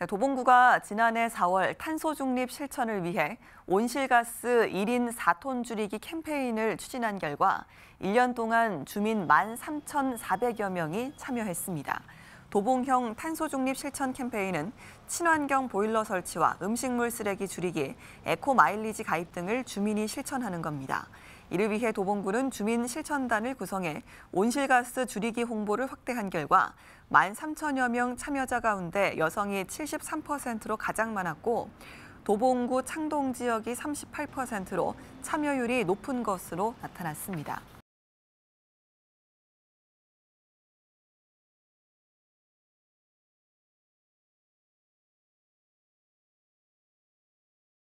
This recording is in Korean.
도봉구가 지난해 4월 탄소 중립 실천을 위해 온실가스 1인 4톤 줄이기 캠페인을 추진한 결과 1년 동안 주민 13,400여 명이 참여했습니다. 도봉형 탄소 중립 실천 캠페인은 친환경 보일러 설치와 음식물 쓰레기 줄이기, 에코 마일리지 가입 등을 주민이 실천하는 겁니다. 이를 위해 도봉구는 주민 실천단을 구성해 온실가스 줄이기 홍보를 확대한 결과 13,000여 명 참여자 가운데 여성이 73%로 가장 많았고 도봉구 창동 지역이 38%로 참여율이 높은 것으로 나타났습니다.